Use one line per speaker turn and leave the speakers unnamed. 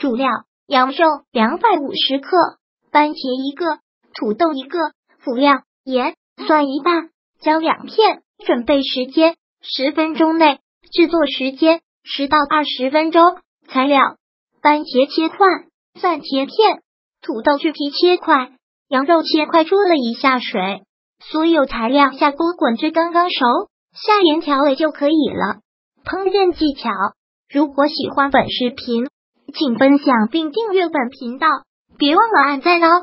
主料：羊肉两百五十克，番茄一个，土豆一个。辅料：盐、蒜一半，姜两片。准备时间：十分钟内。制作时间：十到二十分钟。材料：番茄切块，蒜切片，土豆去皮切块，羊肉切块焯了一下水。所有材料下锅滚至刚刚熟，下盐调味就可以了。烹饪技巧：如果喜欢本视频，请分享并订阅本频道，别忘了按赞哦。